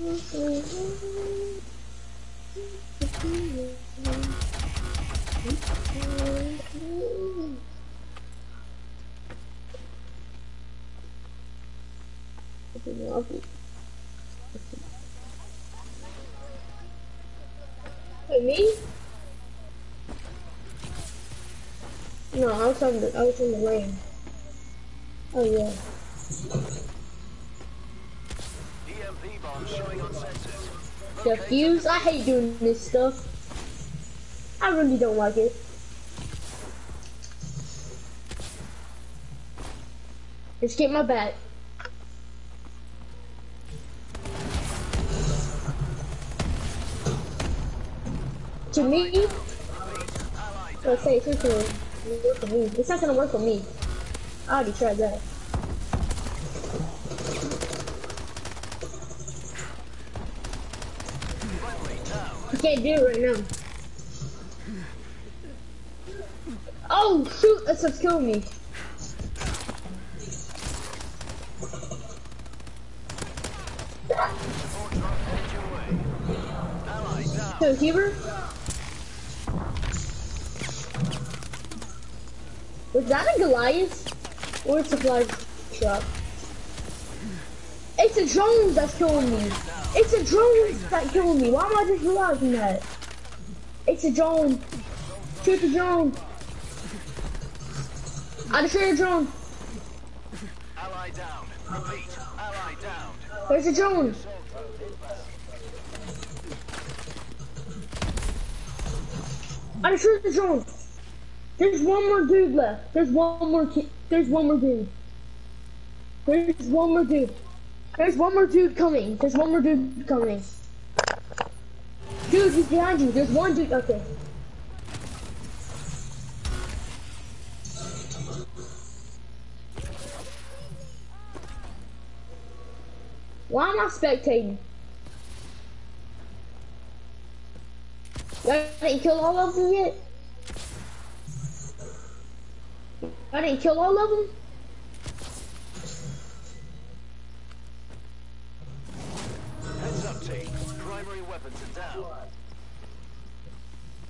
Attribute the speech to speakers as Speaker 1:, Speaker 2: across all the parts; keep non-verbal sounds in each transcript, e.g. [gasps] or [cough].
Speaker 1: Me? No, I was on the I was in the lane. Oh yeah.
Speaker 2: Sensors.
Speaker 1: Defuse? I hate doing this stuff. I really don't like it. Escape my back. To me, let's say it's not gonna work for me. It's not gonna work for me. I already tried that. I can't do it right now. Oh shoot, that's what's killing me. So Huber? Was that a Goliath? Or a supply truck? It's a drone that's killing me. It's a drone that killed me. Why am I just realizing that? It's a drone. Shoot the drone. I destroyed a drone.
Speaker 2: Ally down. Repeat. Ally down.
Speaker 1: Where's the drone? I destroyed the drone. There's one more dude left. There's one more. There's one more dude. There's one more dude. There's one more dude coming. There's one more dude coming. Dude, he's behind you. There's one dude. Okay. Why am I spectating? I didn't kill all of them yet. I didn't kill all of them.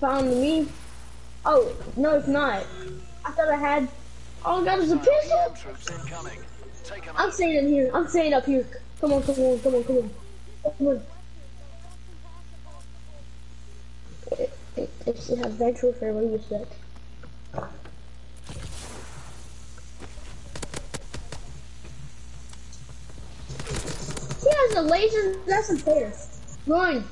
Speaker 1: Found me. Oh no, it's not. I thought I had. All I got is a pistol. I'm staying in here. I'm staying up here. Come on, come on, come on, come on. Come on. You have Advanced Warfare, what you expect? He has a laser. That's unfair. Run.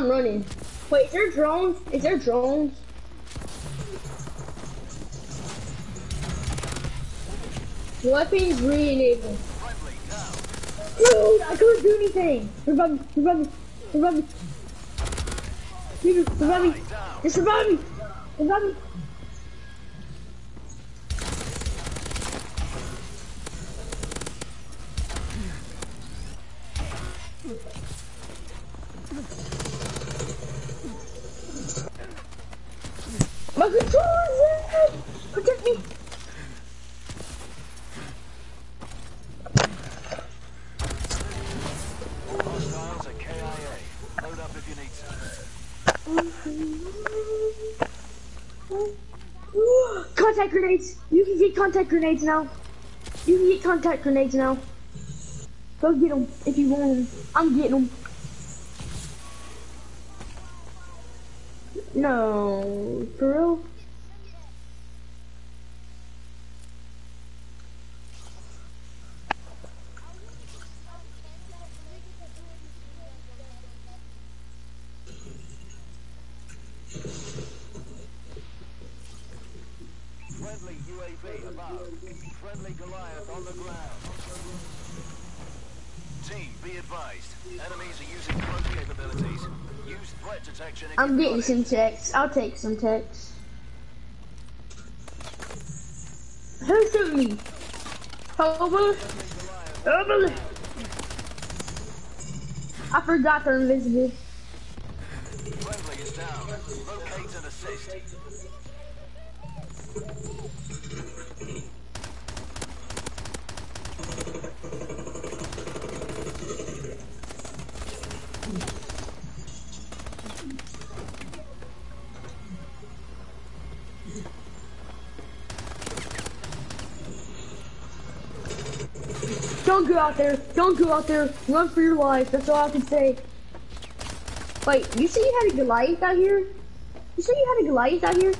Speaker 1: I'm running. Wait, is there drones? Is there drones? Weapons re-enabled. Dude, I couldn't do anything. Revive me, revive me, revive me. Dude, revive me. Just revive me. Revive me. My controller's. Protect me. Contact grenades! You can get contact grenades now. You can get contact grenades now. Go get them if you want them. I'm getting them. No, for real?
Speaker 2: Friendly UAV above. Friendly Goliath on the ground.
Speaker 1: I'm getting some
Speaker 2: it.
Speaker 1: text. I'll take some text. Who shooting me? Over? Over? I forgot they're invisible.
Speaker 2: Friendly is down. Locate and assist.
Speaker 1: Don't go out there. Don't go out there. Run for your life. That's all I can say. Wait, you say you had a Goliath out here? You say you had a Goliath out here?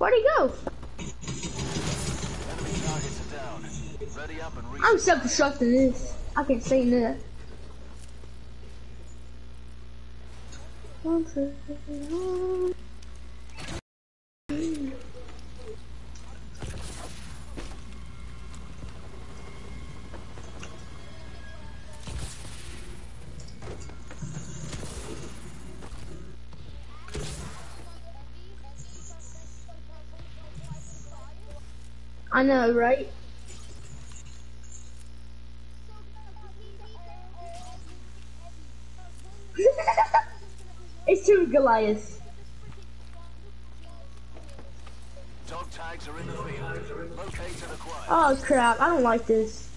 Speaker 1: Where'd he go? I'm self-destructing this. I can say that. One, I know, right? [laughs] it's two Goliaths.
Speaker 2: Dog tags are in the field. Locate and acquire.
Speaker 1: Oh crap, I don't like this.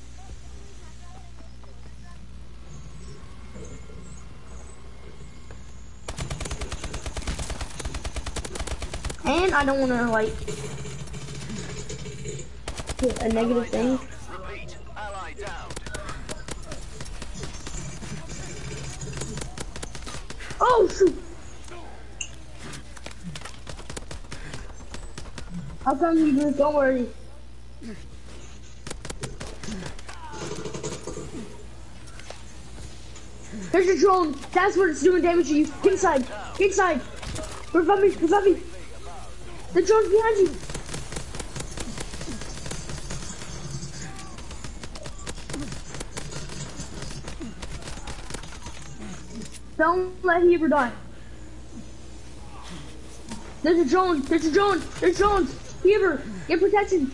Speaker 1: And I don't want to like a negative thing. Oh shoot! I'll come you dude, don't worry. There's your drone. That's what it's doing damage to you. Get inside. Get inside. Revive me. Revive me. The drone's behind you. Don't let Huber die. There's a drone. There's a drone. There's drones. Huber, get protection.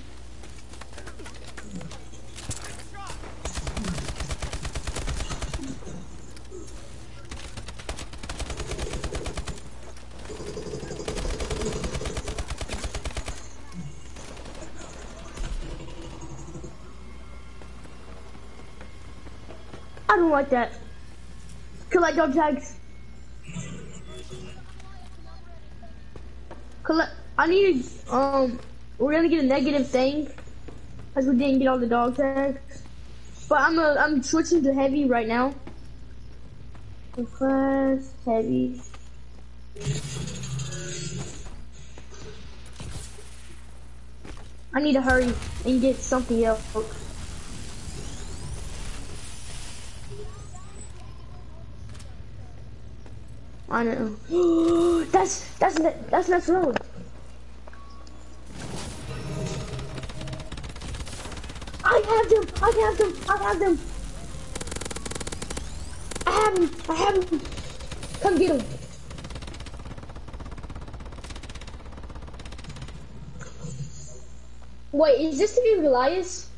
Speaker 1: I don't like that. Collect dog tags. Collect. I need. Um, we're gonna get a negative thing, as we didn't get all the dog tags. But I'm a, I'm switching to heavy right now. Fast heavy. I need to hurry and get something else. I know. [gasps] that's that's that's road. I have them. I have them. I have them. I have them! I have them! Come get them! Wait, is this the new Goliaths?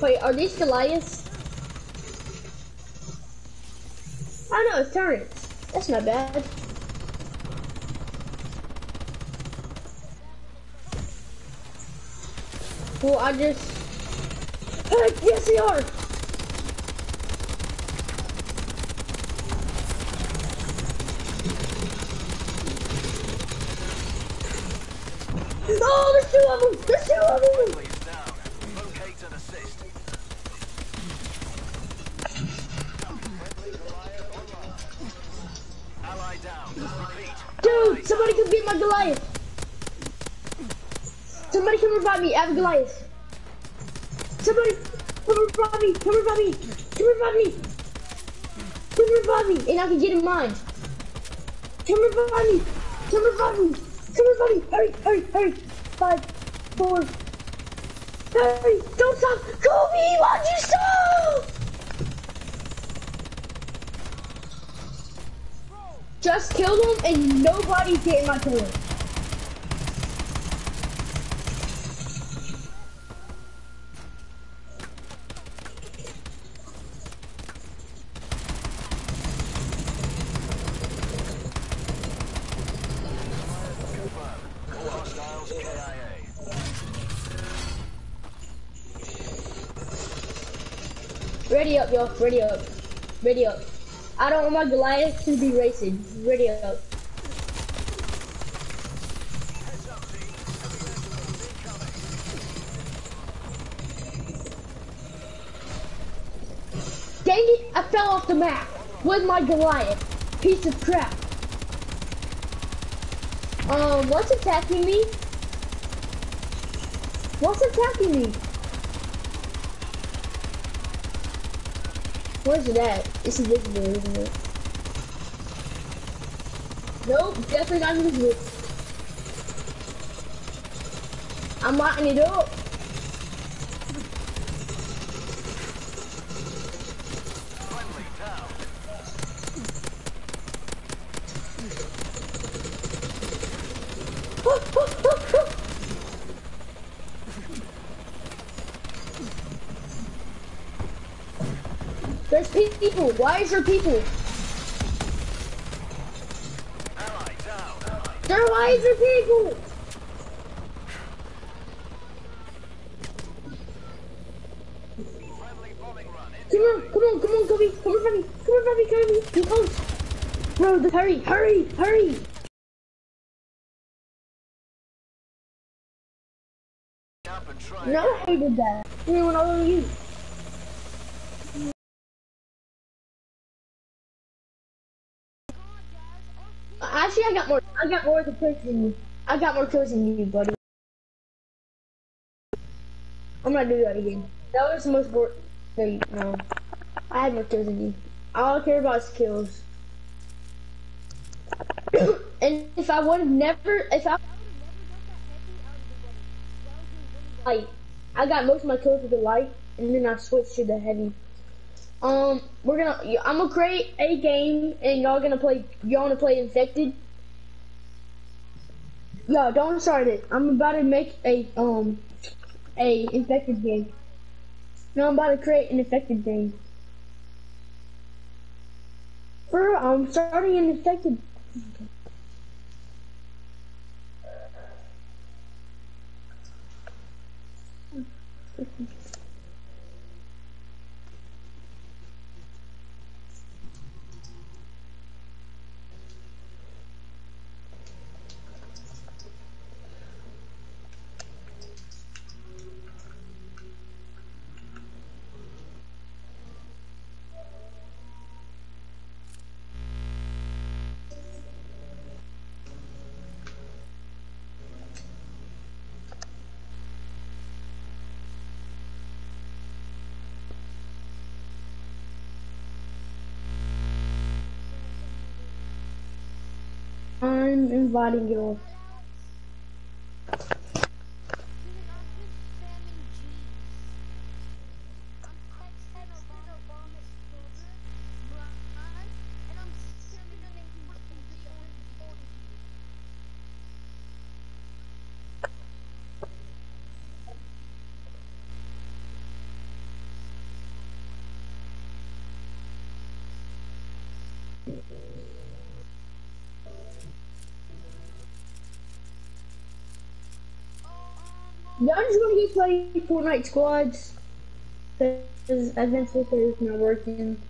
Speaker 1: Wait, are these Goliaths? Oh, I know, it's turrets. That's not bad. Well, I just... Heck, yes they are! Oh, there's two of them! There's two of them! Dude, somebody come get my Goliath! Somebody come revive me, I have a Goliath. Somebody, come revive me, come revive me, come revive me. Come revive me, and I can get in mine. Come revive me, come revive me, come revive me. Hurry, hurry, hurry. Five, four. Hurry, don't stop. Kobe, why'd you stop? Just killed him and nobody's getting my
Speaker 2: KIA.
Speaker 1: Ready up, yo. Ready up. Ready up. I don't want my Goliath to be racing.
Speaker 2: Incoming.
Speaker 1: Dang it, I fell off the map with my Goliath. Piece of crap. Um, what's attacking me? What's attacking me? Where's it at? It's invisible, isn't it? Nope, definitely not invisible. I'm lighting it up.
Speaker 2: Friendly down.
Speaker 1: There's people. Why is there people? Is there people? Come on, come on, come on, Kobe. Come on, Kobe. Come on, Kobe, Kobe. Too close. Bro, hurry, hurry, hurry. No, I hated that. Anyone other than you. I got more. I got more kills than you. I got more kills than you, buddy. I'm gonna do that again. That was the most bored. No, no. I had more kills than you. All I care about is kills. [coughs] and if I would have never, if I light, I got most of my kills with the light, and then I switched to the heavy. Um, we're gonna. I'm gonna create a game, and y'all gonna play. Y'all wanna play infected? Yo, don't start it. I'm about to make a um a infected game. No, I'm about to create an infected game. For I'm starting an infected. I'm inviting you all. Yeah, I'm just gonna get play Fortnite squads. Because Advanced Warfare is not working.